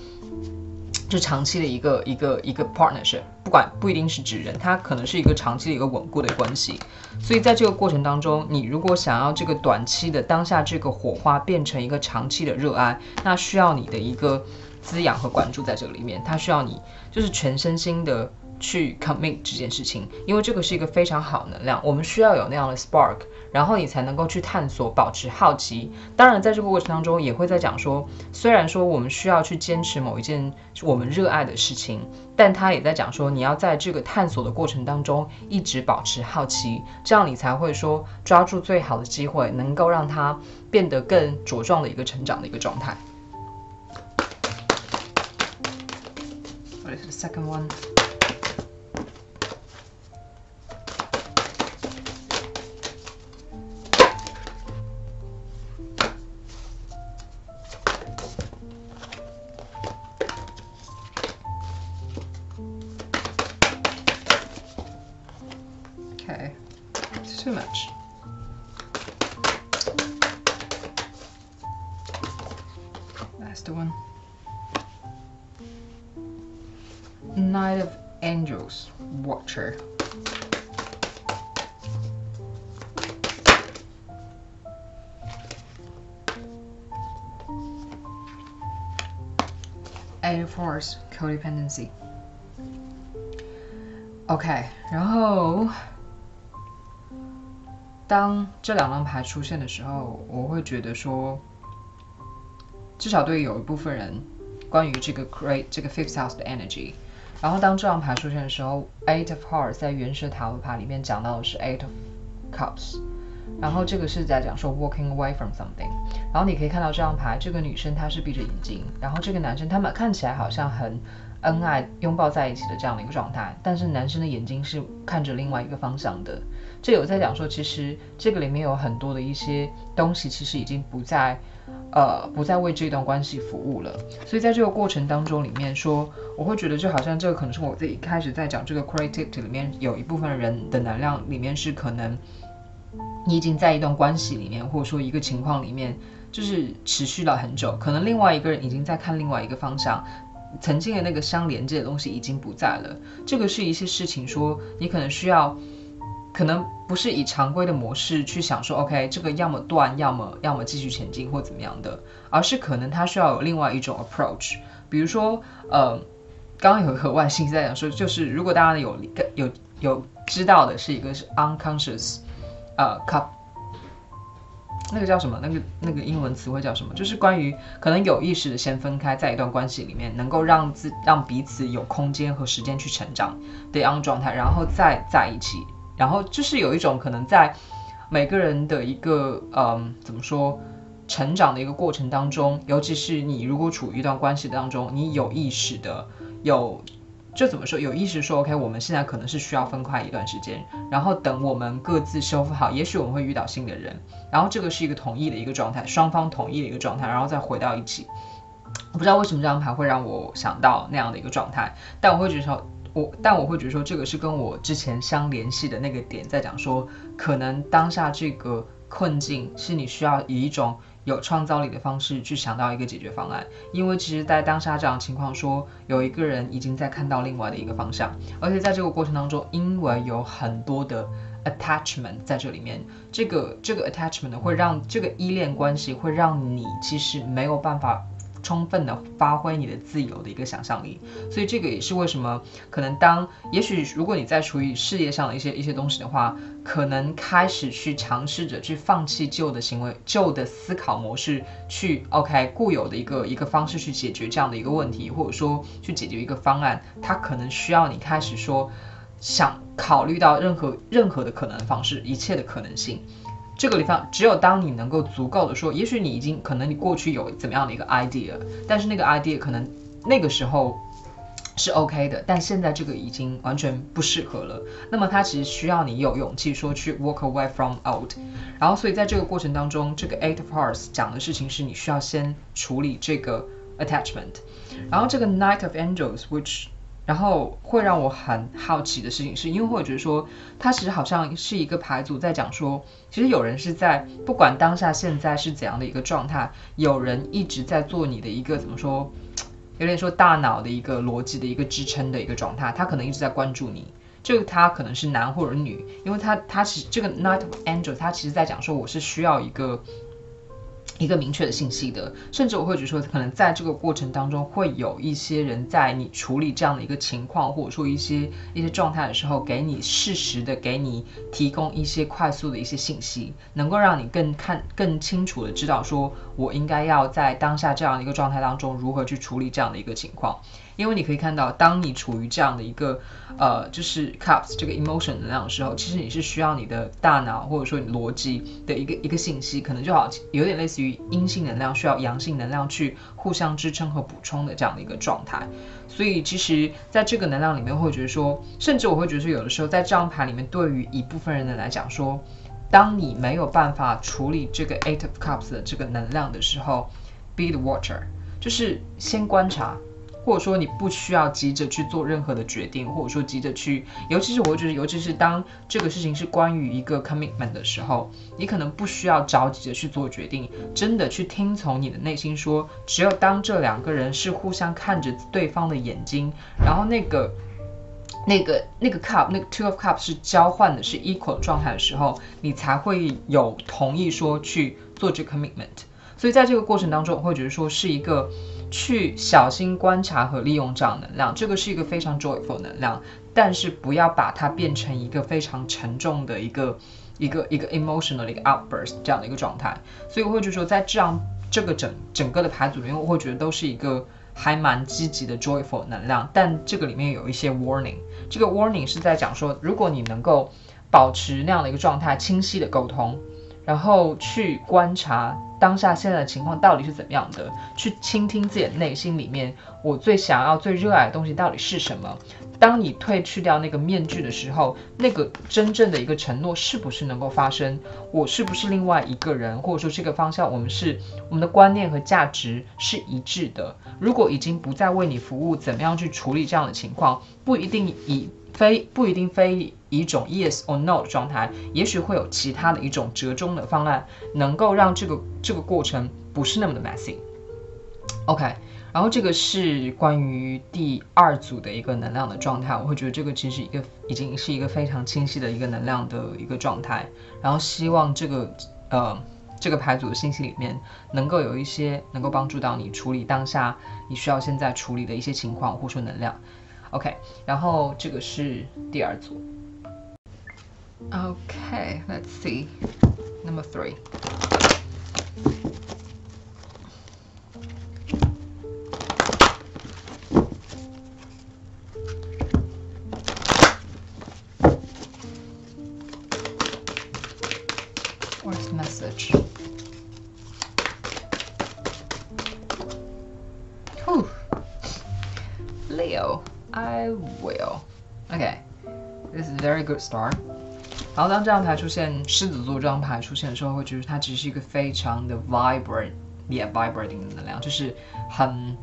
是长期的一个一个一个 partnership，不管不一定是指人，它可能是一个长期的一个稳固的关系。所以在这个过程当中，你如果想要这个短期的当下这个火花变成一个长期的热爱，那需要你的一个滋养和关注在这个里面，它需要你就是全身心的。去 commit 这件事情，因为这个是一个非常好能量，我们需要有那样的 spark，然后你才能够去探索，保持好奇。当然，在这个过程当中，也会在讲说，虽然说我们需要去坚持某一件我们热爱的事情，但他也在讲说，你要在这个探索的过程当中一直保持好奇，这样你才会说抓住最好的机会，能够让它变得更茁壮的一个成长的一个状态。What is the second one? Codependency OK，然后当这两张牌出现的时候，我会觉得说，至少对于有一部分人，关于这个 create 这个 fifth house 的 energy。然后当这张牌出现的时候，eight of hearts 在原始塔罗牌里面讲到的是 eight of cups，然后这个是在讲说 walking away from something。然后你可以看到这张牌，这个女生她是闭着眼睛，然后这个男生他们看起来好像很恩爱，拥抱在一起的这样的一个状态，但是男生的眼睛是看着另外一个方向的。这有在讲说，其实这个里面有很多的一些东西，其实已经不再，呃，不再为这段关系服务了。所以在这个过程当中里面说，我会觉得就好像这个可能是我自己开始在讲这个 creativity 里面有一部分人的能量里面是可能你已经在一段关系里面，或者说一个情况里面，就是持续了很久，可能另外一个人已经在看另外一个方向，曾经的那个相连接的东西已经不在了。这个是一些事情说，你可能需要。可能不是以常规的模式去想说，OK，这个要么断，要么要么继续前进或怎么样的，而是可能他需要有另外一种 approach。比如说，呃，刚刚有一个外星在讲说，就是如果大家有有有知道的是一个是 unconscious，呃，cup，那个叫什么？那个那个英文词汇叫什么？就是关于可能有意识的先分开，在一段关系里面能够让自让彼此有空间和时间去成长的样状态，然后再在一起。然后就是有一种可能在每个人的一个嗯怎么说成长的一个过程当中，尤其是你如果处于一段关系当中，你有意识的有就怎么说有意识说 OK，我们现在可能是需要分开一段时间，然后等我们各自修复好，也许我们会遇到新的人，然后这个是一个同意的一个状态，双方同意的一个状态，然后再回到一起。我不知道为什么这张牌会让我想到那样的一个状态，但我会觉得说。我但我会觉得说，这个是跟我之前相联系的那个点在讲说，可能当下这个困境是你需要以一种有创造力的方式去想到一个解决方案，因为其实，在当下这样情况，说有一个人已经在看到另外的一个方向，而且在这个过程当中，因为有很多的 attachment 在这里面，这个这个 attachment 会让这个依恋关系会让你其实没有办法。充分的发挥你的自由的一个想象力，所以这个也是为什么可能当也许如果你在处于事业上的一些一些东西的话，可能开始去尝试着去放弃旧的行为、旧的思考模式，去 OK 固有的一个一个方式去解决这样的一个问题，或者说去解决一个方案，它可能需要你开始说想考虑到任何任何的可能方式，一切的可能性。这个地方，只有当你能够足够的说，也许你已经可能你过去有怎么样的一个 idea，但是那个 idea 可能那个时候是 OK 的，但现在这个已经完全不适合了。那么它其实需要你有勇气说去 walk away from old。然后，所以在这个过程当中，这个 Eight of Hearts 讲的事情是你需要先处理这个 attachment。然后这个 Knight of Angels，which 然后会让我很好奇的事情，是因为我觉得说，它其实好像是一个牌组在讲说，其实有人是在不管当下现在是怎样的一个状态，有人一直在做你的一个怎么说，有点说大脑的一个逻辑的一个支撑的一个状态，他可能一直在关注你，这个他可能是男或者女，因为他他其实这个 Night of Angel，他其实在讲说我是需要一个。一个明确的信息的，甚至我会觉得说，可能在这个过程当中，会有一些人在你处理这样的一个情况，或者说一些一些状态的时候，给你适时的给你提供一些快速的一些信息，能够让你更看更清楚的知道说，我应该要在当下这样的一个状态当中，如何去处理这样的一个情况。因为你可以看到，当你处于这样的一个呃，就是 cups 这个 emotion 能量的时候，其实你是需要你的大脑或者说你逻辑的一个一个信息，可能就好有点类似于阴性能量需要阳性能量去互相支撑和补充的这样的一个状态。所以其实在这个能量里面，会觉得说，甚至我会觉得说，有的时候在这张牌里面，对于一部分人的来讲说，当你没有办法处理这个 eight of cups 的这个能量的时候，be the watcher，就是先观察。或者说你不需要急着去做任何的决定，或者说急着去，尤其是我觉得，尤其是当这个事情是关于一个 commitment 的时候，你可能不需要着急着去做决定，真的去听从你的内心说。只有当这两个人是互相看着对方的眼睛，然后那个、那个、那个 cup，那个 two of cups 是交换的，是 equal 状态的时候，你才会有同意说去做这 commitment。所以在这个过程当中，我会觉得说是一个。去小心观察和利用这样能量，这个是一个非常 joyful 能量，但是不要把它变成一个非常沉重的一个一个一个 emotional 的一个 outburst 这样的一个状态。所以我会觉得说，在这样这个整整个的牌组里面，我会觉得都是一个还蛮积极的 joyful 能量，但这个里面有一些 warning。这个 warning 是在讲说，如果你能够保持那样的一个状态，清晰的沟通。然后去观察当下现在的情况到底是怎么样的，去倾听自己的内心里面，我最想要、最热爱的东西到底是什么。当你褪去掉那个面具的时候，那个真正的一个承诺是不是能够发生？我是不是另外一个人，或者说这个方向，我们是我们的观念和价值是一致的？如果已经不再为你服务，怎么样去处理这样的情况？不一定以。非不一定非一种 yes or no 的状态，也许会有其他的一种折中的方案，能够让这个这个过程不是那么的 messy。OK，然后这个是关于第二组的一个能量的状态，我会觉得这个其实一个已经是一个非常清晰的一个能量的一个状态，然后希望这个呃这个牌组的信息里面能够有一些能够帮助到你处理当下你需要现在处理的一些情况或者说能量。OK，然后这个是第二组。Okay, let's see. Number three. The message? Whew. Leo. I will. Okay, this is a very good start. 然后当这张牌出现，狮子座这张牌出现的时候，会觉得它其实是一个非常的 vibrant，yeah vibrating 的能量，就是很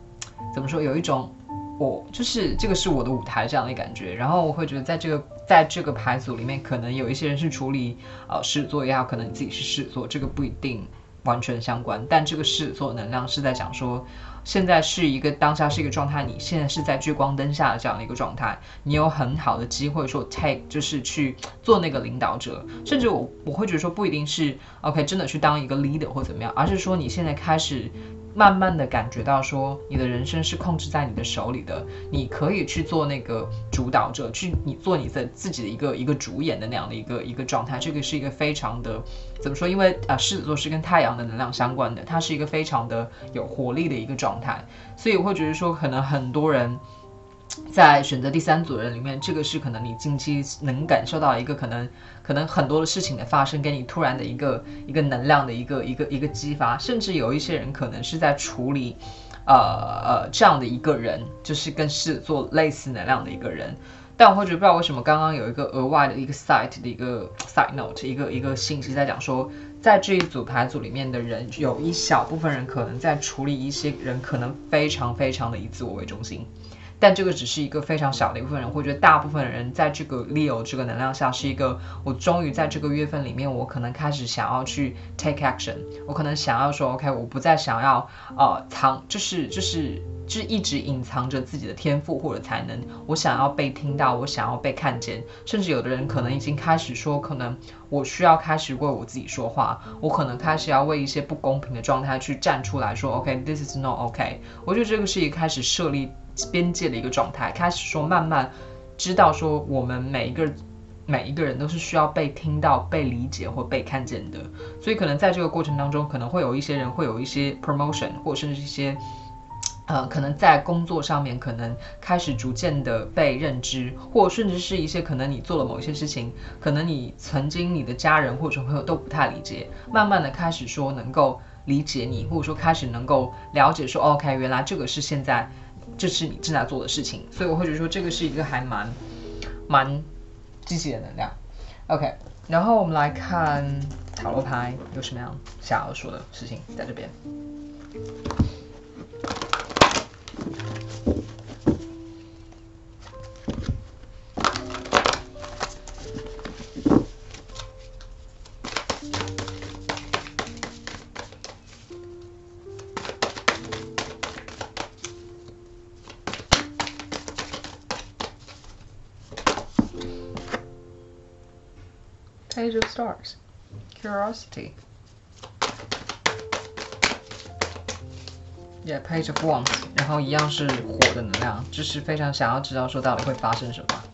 怎么说，有一种我就是这个是我的舞台这样的感觉，然后我会觉得在这个在这个牌组里面，可能有一些人是处理呃狮子座也好，可能你自己是狮子座，这个不一定完全相关，但这个狮子座能量是在讲说。现在是一个当下是一个状态，你现在是在聚光灯下的这样的一个状态，你有很好的机会说 take 就是去做那个领导者，甚至我我会觉得说不一定是 OK 真的去当一个 leader 或怎么样，而是说你现在开始。慢慢的感觉到说，你的人生是控制在你的手里的，你可以去做那个主导者，去你做你的自己的一个一个主演的那样的一个一个状态。这个是一个非常的怎么说？因为啊，狮子座是跟太阳的能量相关的，它是一个非常的有活力的一个状态，所以我会觉得说，可能很多人。在选择第三组人里面，这个是可能你近期能感受到一个可能，可能很多的事情的发生，给你突然的一个一个能量的一个一个一个激发，甚至有一些人可能是在处理，呃呃这样的一个人，就是跟狮子座类似能量的一个人。但我会觉得不知道为什么刚刚有一个额外的一个 side 的一个 side note，一个一个信息在讲说，在这一组牌组里面的人，有一小部分人可能在处理一些人，可能非常非常的以自我为中心。但这个只是一个非常小的一部分人，会觉得大部分人在这个 Leo 这个能量下是一个，我终于在这个月份里面，我可能开始想要去 take action，我可能想要说，OK，我不再想要呃藏，就是就是就是一直隐藏着自己的天赋或者才能，我想要被听到，我想要被看见，甚至有的人可能已经开始说，可能我需要开始为我自己说话，我可能开始要为一些不公平的状态去站出来说，OK，this is not OK，我觉得这个是一开始设立。边界的一个状态，开始说慢慢知道说我们每一个每一个人都是需要被听到、被理解或被看见的，所以可能在这个过程当中，可能会有一些人会有一些 promotion，或者甚至一些呃，可能在工作上面可能开始逐渐的被认知，或甚至是一些可能你做了某些事情，可能你曾经你的家人或者朋友都不太理解，慢慢的开始说能够理解你，或者说开始能够了解说 OK，原来这个是现在。这是你正在做的事情，所以我会觉得说这个是一个还蛮蛮积极的能量。OK，然后我们来看塔罗牌有什么样想要说的事情在这边。Page of Stars, Curiosity. Yeah, Page of Wands，然后一样是火的能量，就是非常想要知道说到底会发生什么。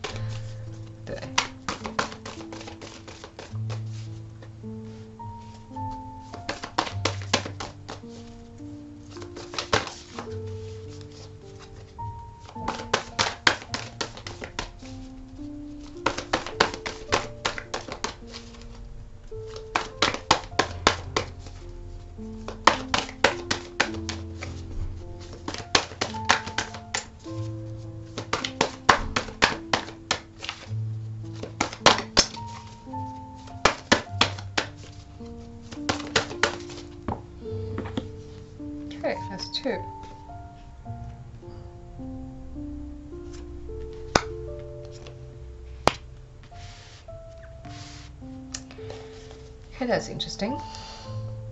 That's interesting.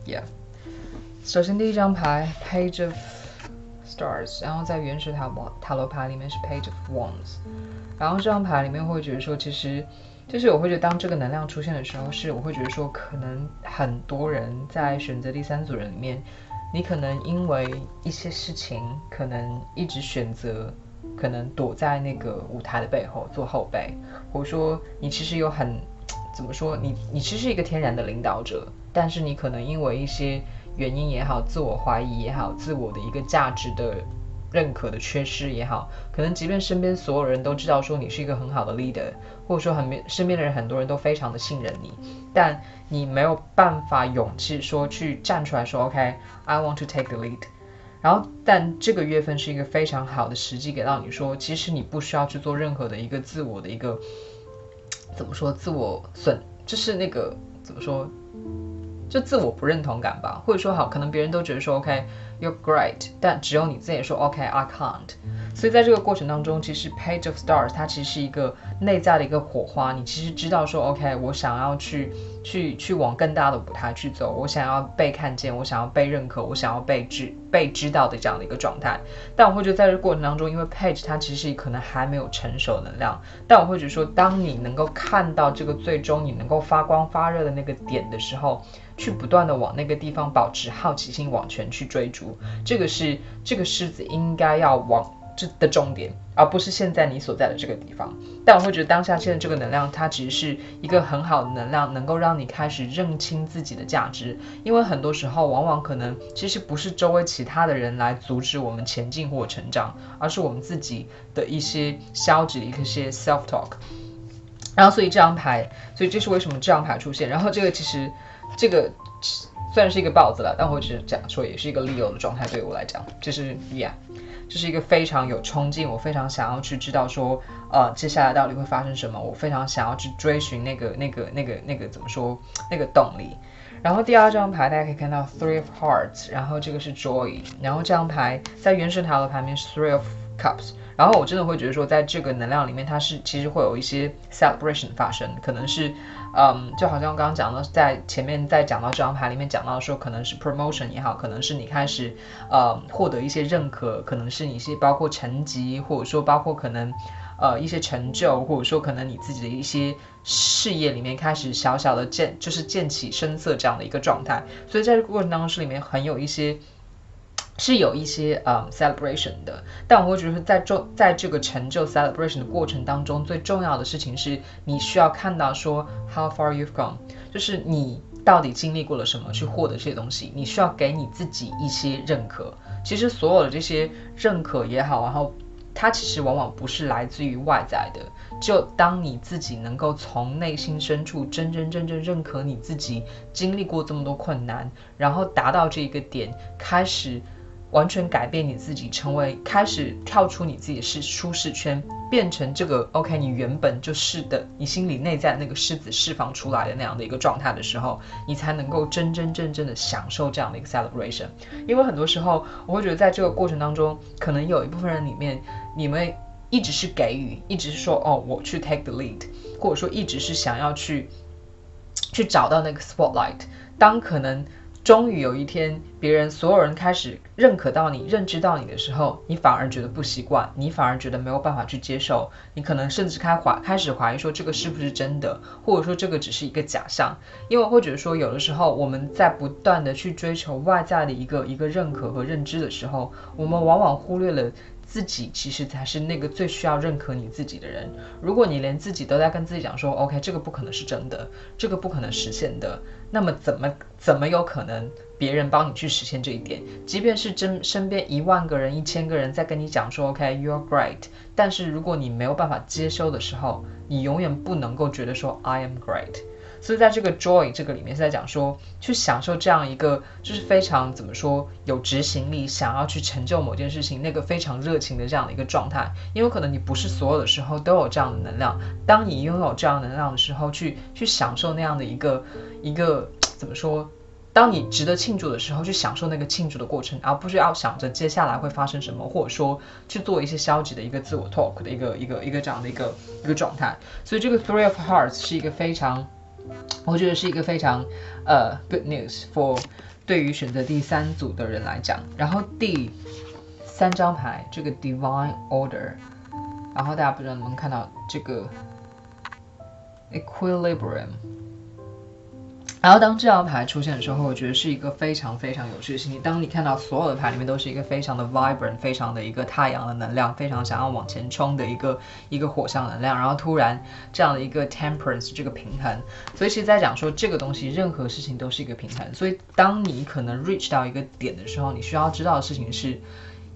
Yeah. 首先第一张牌 Page of Stars，然后在原始塔罗塔罗牌里面是 Page of Wands，然后这张牌里面会觉得说，其实就是我会觉得当这个能量出现的时候，是我会觉得说，可能很多人在选择第三组人里面。你可能因为一些事情，可能一直选择，可能躲在那个舞台的背后做后辈，或者说你其实有很，怎么说，你你其实是一个天然的领导者，但是你可能因为一些原因也好，自我怀疑也好，自我的一个价值的。认可的缺失也好，可能即便身边所有人都知道说你是一个很好的 leader，或者说很身边的人很多人都非常的信任你，但你没有办法勇气说去站出来说 OK，I want to take the lead。然后，但这个月份是一个非常好的时机给到你说，其实你不需要去做任何的一个自我的一个怎么说自我损，就是那个怎么说，就自我不认同感吧，或者说好，可能别人都觉得说 OK。you're great，但只有你自己说 OK，I can't。所以在这个过程当中，其实 Page of Stars 它其实是一个内在的一个火花。你其实知道说 OK，我想要去去去往更大的舞台去走，我想要被看见，我想要被认可，我想要被知被知道的这样的一个状态。但我会觉得在这过程当中，因为 Page 它其实可能还没有成熟能量，但我会觉得说，当你能够看到这个最终你能够发光发热的那个点的时候。去不断的往那个地方保持好奇心，往前去追逐，这个是这个狮子应该要往这的重点，而不是现在你所在的这个地方。但我会觉得当下现在这个能量，它其实是一个很好的能量，能够让你开始认清自己的价值。因为很多时候，往往可能其实不是周围其他的人来阻止我们前进或成长，而是我们自己的一些消极的一些 self talk。然后，所以这张牌，所以这是为什么这张牌出现。然后这个其实。这个虽然是一个豹子了，但我只是讲说也是一个利用的状态。对我来讲，就是 Yeah，这是一个非常有冲劲，我非常想要去知道说，呃，接下来到底会发生什么，我非常想要去追寻那个、那个、那个、那个怎么说那个动力。然后第二张牌大家可以看到 Three of Hearts，然后这个是 Joy，然后这张牌在原神塔的牌面是 Three of Cups。然后我真的会觉得说，在这个能量里面，它是其实会有一些 celebration 发生，可能是，嗯，就好像我刚刚讲的，在前面在讲到这张牌里面讲到说，可能是 promotion 也好，可能是你开始，呃，获得一些认可，可能是你一些包括成绩，或者说包括可能，呃，一些成就，或者说可能你自己的一些事业里面开始小小的渐，就是渐起声色这样的一个状态。所以在这个过程当中，是里面很有一些。是有一些呃 celebration 的，但我会觉得在做在这个成就 celebration 的过程当中，最重要的事情是你需要看到说 how far you've gone，就是你到底经历过了什么去获得这些东西，你需要给你自己一些认可。其实所有的这些认可也好，然后它其实往往不是来自于外在的，就当你自己能够从内心深处真真正正认可你自己经历过这么多困难，然后达到这一个点，开始。完全改变你自己，成为开始跳出你自己的是舒适圈，变成这个 OK，你原本就是的，你心里内在那个狮子释放出来的那样的一个状态的时候，你才能够真真正正的享受这样的一个 celebration。因为很多时候，我会觉得在这个过程当中，可能有一部分人里面，你们一直是给予，一直是说哦，我去 take the lead，或者说一直是想要去去找到那个 spotlight，当可能。终于有一天，别人所有人开始认可到你、认知到你的时候，你反而觉得不习惯，你反而觉得没有办法去接受，你可能甚至开怀开始怀疑说这个是不是真的，或者说这个只是一个假象。因为或者说有的时候我们在不断的去追求外在的一个一个认可和认知的时候，我们往往忽略了。自己其实才是那个最需要认可你自己的人。如果你连自己都在跟自己讲说，OK，这个不可能是真的，这个不可能实现的，那么怎么怎么有可能别人帮你去实现这一点？即便是真身边一万个人、一千个人在跟你讲说，OK，you're great，但是如果你没有办法接收的时候，你永远不能够觉得说，I am great。所以在这个 joy 这个里面是在讲说，去享受这样一个就是非常怎么说有执行力，想要去成就某件事情，那个非常热情的这样的一个状态。因为可能你不是所有的时候都有这样的能量，当你拥有这样能量的时候，去去享受那样的一个一个怎么说？当你值得庆祝的时候，去享受那个庆祝的过程，而不是要想着接下来会发生什么，或者说去做一些消极的一个自我 talk 的一个一个一个这样的一个一个状态。所以这个 three of hearts 是一个非常。我觉得是一个非常呃 good news for 对于选择第三组的人来讲。然后第三张牌这个 divine order，然后大家不知道能不能看到这个 equilibrium。然后当这张牌出现的时候，我觉得是一个非常非常有趣的事情。当你看到所有的牌里面都是一个非常的 vibrant，非常的一个太阳的能量，非常想要往前冲的一个一个火象能量，然后突然这样的一个 temperance 这个平衡，所以其实在讲说这个东西，任何事情都是一个平衡。所以当你可能 reach 到一个点的时候，你需要知道的事情是。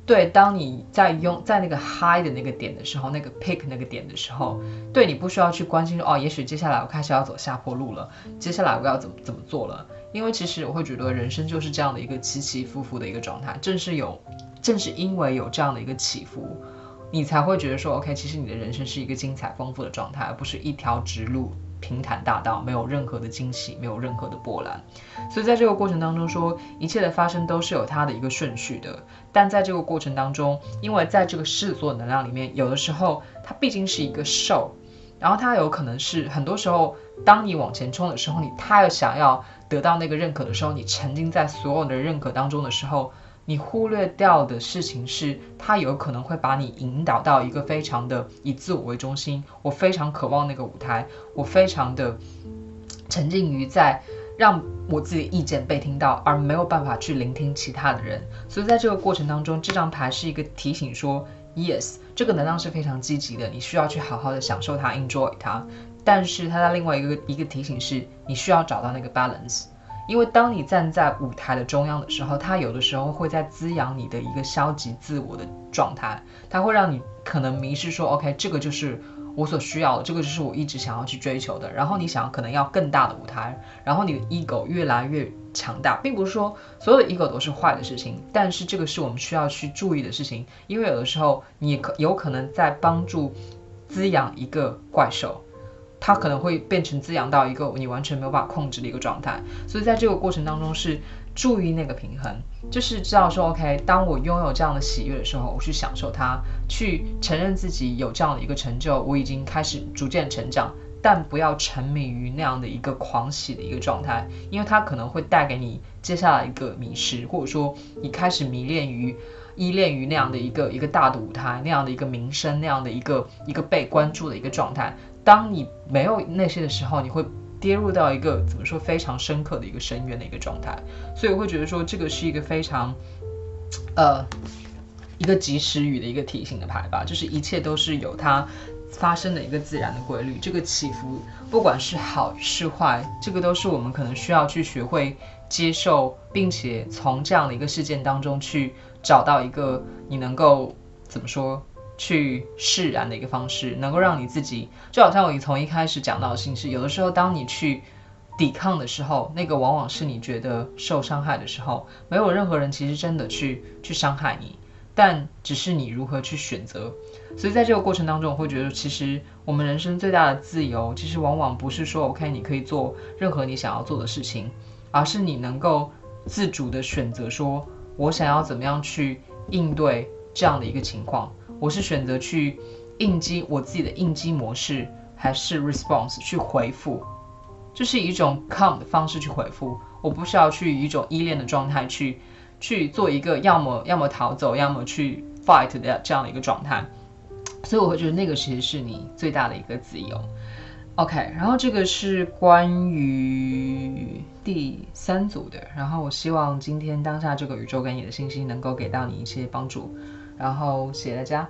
对，当你在用在那个 high 的那个点的时候，那个 peak 那个点的时候，对你不需要去关心哦，也许接下来我开始要走下坡路了，接下来我要怎么怎么做了？因为其实我会觉得人生就是这样的一个起起伏伏的一个状态，正是有，正是因为有这样的一个起伏，你才会觉得说 OK，其实你的人生是一个精彩丰富的状态，而不是一条直路平坦大道，没有任何的惊喜，没有任何的波澜。所以在这个过程当中，说一切的发生都是有它的一个顺序的。但在这个过程当中，因为在这个狮子座能量里面，有的时候它毕竟是一个受，然后它有可能是很多时候，当你往前冲的时候，你太想要得到那个认可的时候，你沉浸在所有的认可当中的时候。你忽略掉的事情是，他有可能会把你引导到一个非常的以自我为中心。我非常渴望那个舞台，我非常的沉浸于在让我自己意见被听到，而没有办法去聆听其他的人。所以在这个过程当中，这张牌是一个提醒说，yes，这个能量是非常积极的，你需要去好好的享受它，enjoy 它。但是它的另外一个一个提醒是，你需要找到那个 balance。因为当你站在舞台的中央的时候，它有的时候会在滋养你的一个消极自我的状态，它会让你可能迷失说，OK，这个就是我所需要的，这个就是我一直想要去追求的。然后你想要可能要更大的舞台，然后你的 ego 越来越强大，并不是说所有的 ego 都是坏的事情，但是这个是我们需要去注意的事情，因为有的时候你可有可能在帮助滋养一个怪兽。它可能会变成滋养到一个你完全没有办法控制的一个状态，所以在这个过程当中是注意那个平衡，就是知道说，OK，当我拥有这样的喜悦的时候，我去享受它，去承认自己有这样的一个成就，我已经开始逐渐成长，但不要沉迷于那样的一个狂喜的一个状态，因为它可能会带给你接下来一个迷失，或者说你开始迷恋于、依恋于那样的一个一个大的舞台，那样的一个名声，那样的一个一个被关注的一个状态。当你没有那些的时候，你会跌入到一个怎么说非常深刻的一个深渊的一个状态，所以我会觉得说这个是一个非常，呃，一个及时雨的一个提醒的牌吧，就是一切都是有它发生的一个自然的规律，这个起伏不管是好是坏，这个都是我们可能需要去学会接受，并且从这样的一个事件当中去找到一个你能够怎么说。去释然的一个方式，能够让你自己，就好像我从一开始讲到的心事，有的时候当你去抵抗的时候，那个往往是你觉得受伤害的时候，没有任何人其实真的去去伤害你，但只是你如何去选择。所以在这个过程当中，我会觉得其实我们人生最大的自由，其实往往不是说 OK 你可以做任何你想要做的事情，而是你能够自主的选择，说我想要怎么样去应对这样的一个情况。我是选择去应激我自己的应激模式，还是 response 去回复，就是以一种 calm 的方式去回复。我不需要去以一种依恋的状态去去做一个要么要么逃走，要么去 fight 的这样的一个状态。所以我会觉得那个其实是你最大的一个自由。OK，然后这个是关于第三组的，然后我希望今天当下这个宇宙给你的信息能够给到你一些帮助。然后谢谢大家。